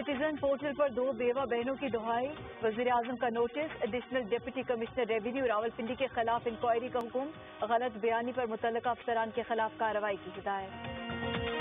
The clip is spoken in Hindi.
सिटीजन पोर्टल पर दो बेवा बहनों की दुहाई। वज़ीर आज़म का notice additional deputy commissioner revenue Rawalpindi के खिलाफ इंक्वायरी का हुक्म। गलत बयानी पर मुतल अफसरान के खिलाफ कार्रवाई की हिदायत।